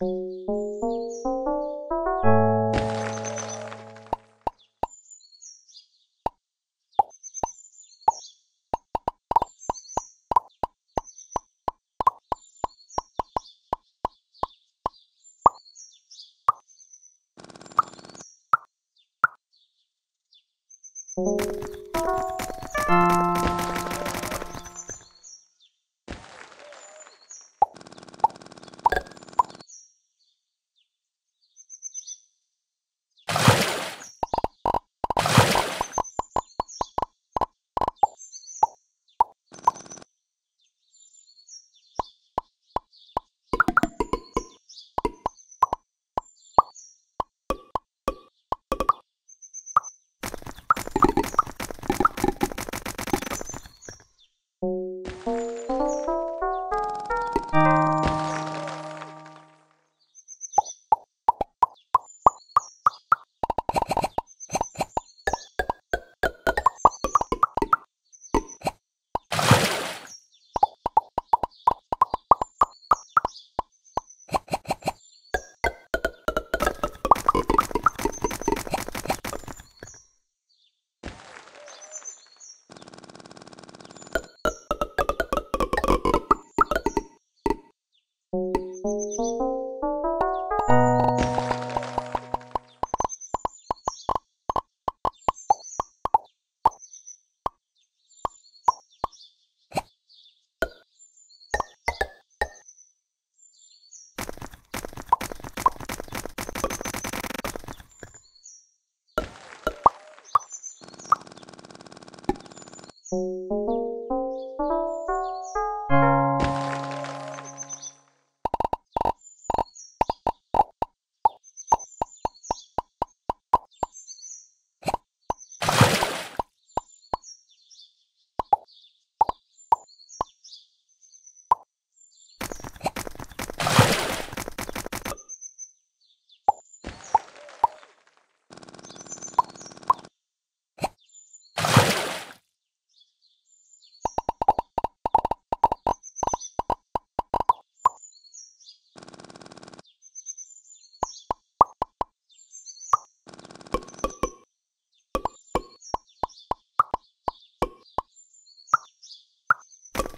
you